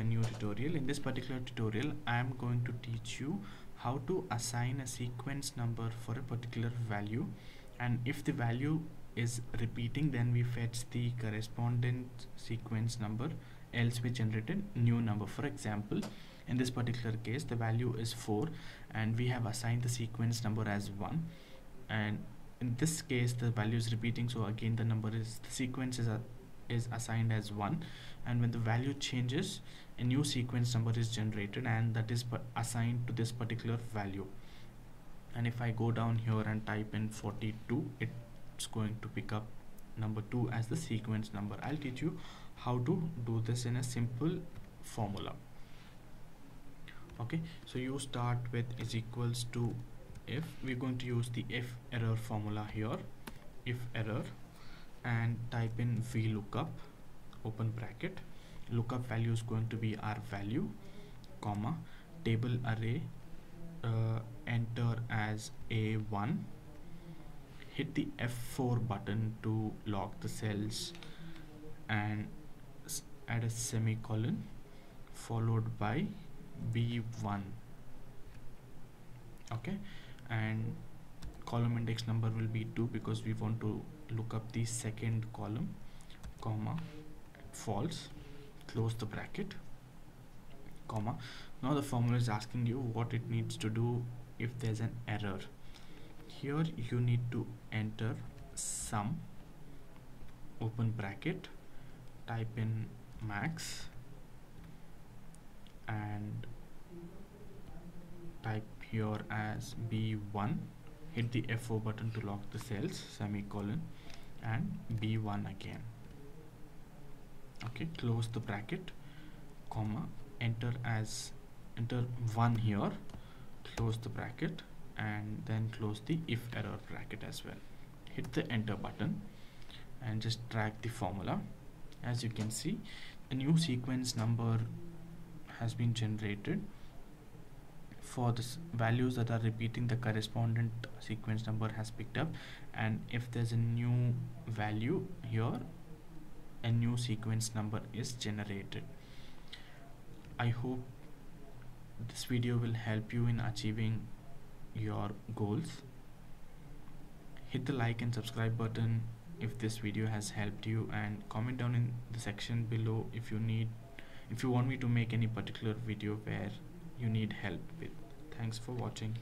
a new tutorial. In this particular tutorial I am going to teach you how to assign a sequence number for a particular value. And if the value is repeating then we fetch the correspondent sequence number else we generate a new number. For example in this particular case the value is 4 and we have assigned the sequence number as 1 and in this case the value is repeating so again the number is the sequence is a is assigned as 1 and when the value changes a new sequence number is generated and that is assigned to this particular value. And if I go down here and type in 42 it's going to pick up number 2 as the sequence number. I'll teach you how to do this in a simple formula. Okay so you start with is equals to if. We're going to use the if error formula here. If error and type in vlookup open bracket. Lookup value is going to be our value comma table array uh, enter as a1 hit the F4 button to lock the cells and add a semicolon followed by B1 okay? And column index number will be 2 because we want to look up the second column comma false close the bracket comma. Now the formula is asking you what it needs to do if there's an error. Here you need to enter sum open bracket type in max and type here as b1 hit the F4 button to lock the cells semicolon and b1 again. Okay close the bracket comma enter as enter 1 here close the bracket and then close the if error bracket as well. Hit the enter button and just drag the formula. As you can see a new sequence number has been generated for the values that are repeating the correspondent sequence number has picked up. And if there's a new value here a new sequence number is generated. I hope this video will help you in achieving your goals. Hit the like and subscribe button if this video has helped you and comment down in the section below if you need if you want me to make any particular video where you need help with. Thanks for watching